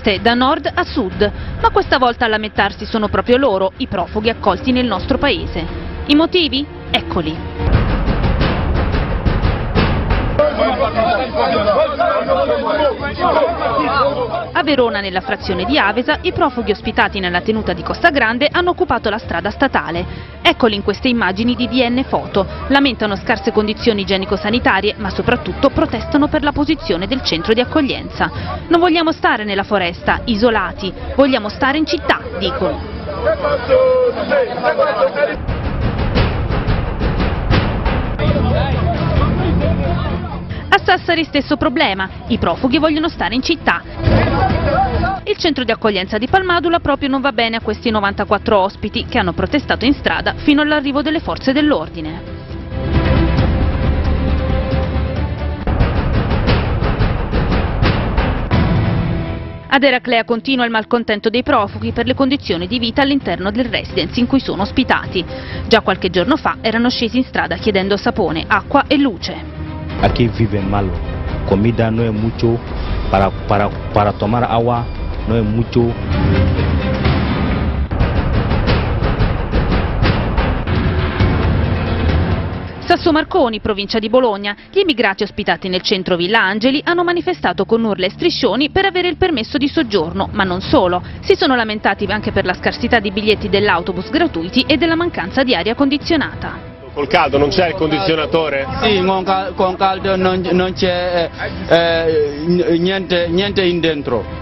proteste da nord a sud, ma questa volta a lamentarsi sono proprio loro, i profughi accolti nel nostro paese. I motivi? Eccoli. A Verona, nella frazione di Avesa, i profughi ospitati nella tenuta di Costa Grande hanno occupato la strada statale. Eccoli in queste immagini di DN Foto. Lamentano scarse condizioni igienico-sanitarie, ma soprattutto protestano per la posizione del centro di accoglienza. Non vogliamo stare nella foresta, isolati, vogliamo stare in città, dicono. A Sassari stesso problema, i profughi vogliono stare in città. Il centro di accoglienza di Palmadula proprio non va bene a questi 94 ospiti che hanno protestato in strada fino all'arrivo delle forze dell'ordine. Ad Eraclea continua il malcontento dei profughi per le condizioni di vita all'interno del residence in cui sono ospitati. Già qualche giorno fa erano scesi in strada chiedendo sapone, acqua e luce. aquí viven malo. Comida no es mucho, para, para, para tomar agua no es mucho. Sasso Marconi, provincia di Bologna. Gli immigrati ospitati nel centro Villa Angeli hanno manifestato con urla e striscioni per avere il permesso di soggiorno, ma non solo. Si sono lamentati anche per la scarsità di biglietti dell'autobus gratuiti e della mancanza di aria condizionata. Col caldo non c'è il condizionatore? Sì, con, cal- con caldo non, non c'è eh, eh, niente, niente in dentro.